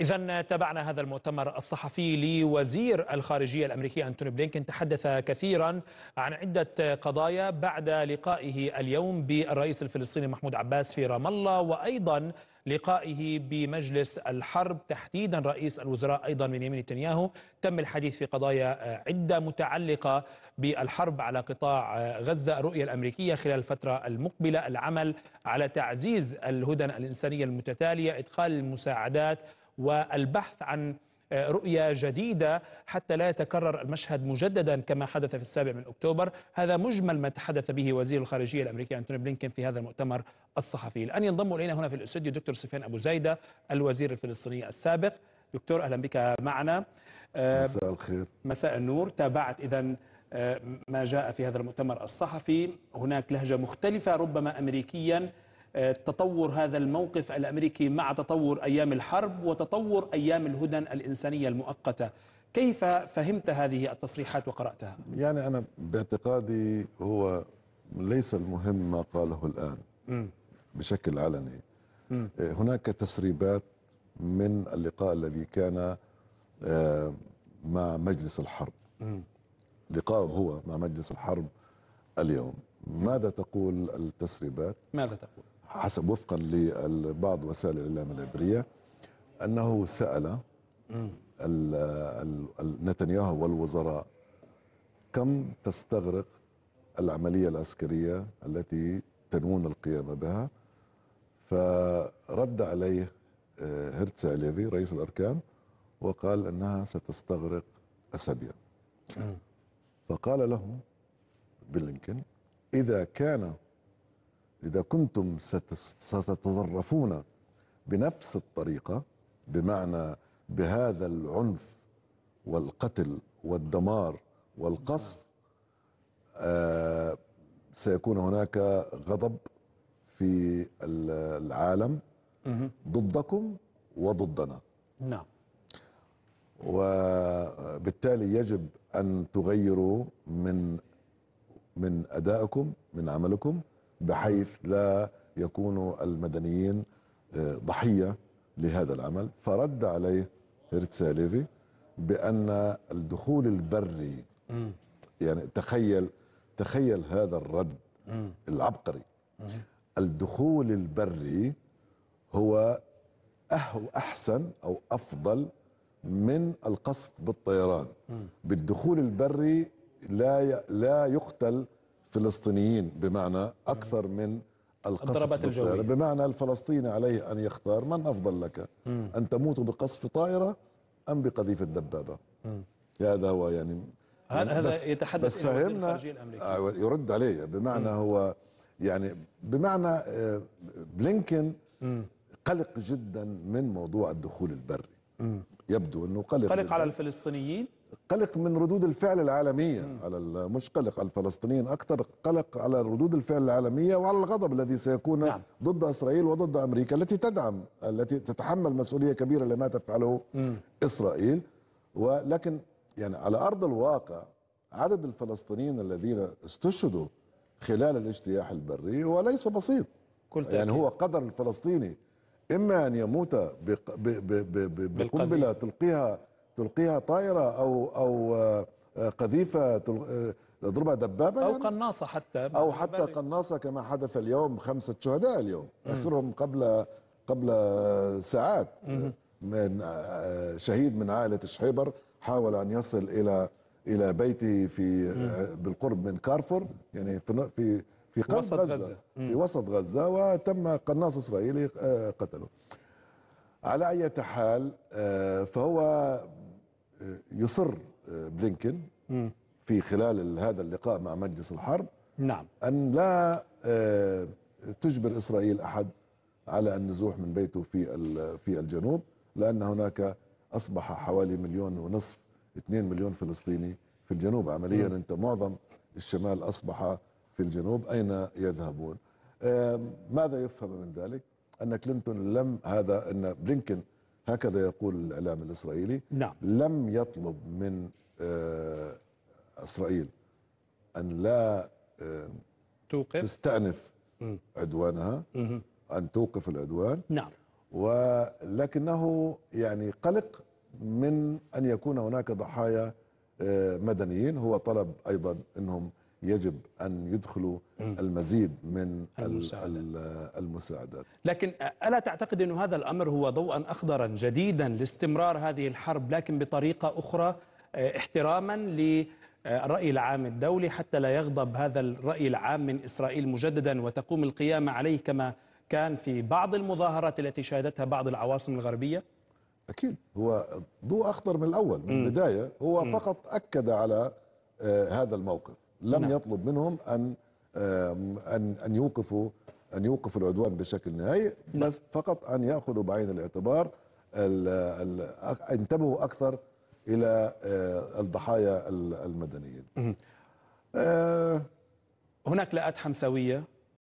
إذا تابعنا هذا المؤتمر الصحفي لوزير الخارجية الأمريكي أنتوني بلينكن تحدث كثيرا عن عدة قضايا بعد لقائه اليوم بالرئيس الفلسطيني محمود عباس في رام الله وأيضا لقائه بمجلس الحرب. تحديدا رئيس الوزراء أيضا بنيامين نتنياهو. تم الحديث في قضايا عدة متعلقة بالحرب على قطاع غزة الرؤية الأمريكية خلال الفترة المقبلة العمل على تعزيز الهدن الإنسانية المتتالية إدخال المساعدات والبحث عن رؤية جديدة حتى لا يتكرر المشهد مجددا كما حدث في السابع من أكتوبر. هذا مجمل ما تحدث به وزير الخارجية الأمريكي أنتوني بلينكين في هذا المؤتمر الصحفي. الآن ينضم إلينا هنا في الأستوديو دكتور سفيان أبو زايدة الوزير الفلسطيني السابق. دكتور أهلا بك معنا. مساء الخير. مساء النور. تابعت إذا ما جاء في هذا المؤتمر الصحفي. هناك لهجة مختلفة ربما أمريكيا. تطور هذا الموقف الأمريكي مع تطور أيام الحرب وتطور أيام الهدن الإنسانية المؤقتة. كيف فهمت هذه التصريحات وقرأتها؟ يعني أنا باعتقادي هو ليس المهم ما قاله الآن م. بشكل علني. م. هناك تسريبات من اللقاء الذي كان مع مجلس الحرب. لقاء هو مع مجلس الحرب اليوم. ماذا تقول التسريبات؟ ماذا تقول؟ حسب وفقا لبعض وسائل الإعلام العبرية أنه سأل نتنياهو والوزراء كم تستغرق العملية العسكرية التي تنوون القيام بها؟ فرد عليه هرتسا ليفي رئيس الأركان وقال إنها ستستغرق أسابيع. فقال له بلينكن إذا كان إذا كنتم ستتصرفون بنفس الطريقة بمعنى بهذا العنف والقتل والدمار والقصف آه سيكون هناك غضب في العالم ضدكم وضدنا. نعم. وبالتالي يجب أن تغيروا من من أدائكم من عملكم بحيث لا يكون المدنيين ضحية لهذا العمل. فرد عليه هرتسا ليفي بأن الدخول البري يعني تخيل تخيل هذا الرد العبقري. الدخول البري هو أهو أحسن أو أفضل من القصف بالطيران. بالدخول البري لا لا يقتل فلسطينيين بمعنى أكثر من الضربات الجوية بمعنى الفلسطيني عليه أن يختار من أفضل لك مم. أن تموت بقصف طائرة أم بقذيفة دبابة مم. هذا هو يعني هذا بس يتحدث بس فهمنا يرد عليه بمعنى مم. هو يعني بمعنى بلينكن مم. قلق جدا من موضوع الدخول البري مم. يبدو إنه قلق قلق على الفلسطينيين قلق من ردود الفعل العالمية مم. على مش قلق على الفلسطينيين أكثر قلق على ردود الفعل العالمية وعلى الغضب الذي سيكون نعم. ضد إسرائيل وضد أمريكا التي تدعم التي تتحمل مسؤولية كبيرة لما تفعله مم. إسرائيل ولكن يعني على أرض الواقع عدد الفلسطينيين الذين استشهدوا خلال الاجتياح البري وليس بسيط يعني هو قدر الفلسطيني إما أن يموت بقنبلة تلقيها تلقيها طائرة أو أو قذيفة تضربها دبابة أو يعني؟ قناصة حتى. أو حتى قناصة كما حدث اليوم خمسة شهداء اليوم آخرهم قبل قبل ساعات. من شهيد من عائلة شحيبر حاول أن يصل إلى إلى بيته في بالقرب من كارفور يعني في في في قلب وسط غزة, غزة. في وسط غزة وتم قناص إسرائيلي قتله. على أي حال فهو يصر بلينكن في خلال هذا اللقاء مع مجلس الحرب نعم. أن لا تجبر إسرائيل أحد على النزوح من بيته في في الجنوب لأن هناك أصبح حوالي مليون ونصف 2 مليون فلسطيني في الجنوب. عمليا م. أنت معظم الشمال أصبح في الجنوب. أين يذهبون؟ ماذا يفهم من ذلك؟ أن كلينتون لم هذا أن بلينكن هكذا يقول الإعلام الإسرائيلي نعم. لم يطلب من إسرائيل أن لا توقف تستأنف م. عدوانها م. أن توقف العدوان نعم ولكنه يعني قلق من أن يكون هناك ضحايا آه، مدنيين هو طلب أيضا إنهم يجب أن يدخلوا المزيد من المساعدات. لكن ألا تعتقد انه هذا الأمر هو ضوءا اخضرا جديدا لاستمرار هذه الحرب لكن بطريقة أخرى آه، احتراما للرأي العام الدولي حتى لا يغضب هذا الرأي العام من إسرائيل مجددا وتقوم القيامة عليه كما كان في بعض المظاهرات التي شهدتها بعض العواصم الغربية. أكيد هو ضوء أخضر من الأول من البداية. هو. فقط أكد على آه هذا الموقف. لم نعم. يطلب منهم أن أن أن يوقفوا أن يوقفوا العدوان بشكل نهائي نعم. بس فقط أن يأخذوا بعين الاعتبار انتبهوا أكثر إلى آه، الضحايا المدنيين آه هناك لاءات حمساوية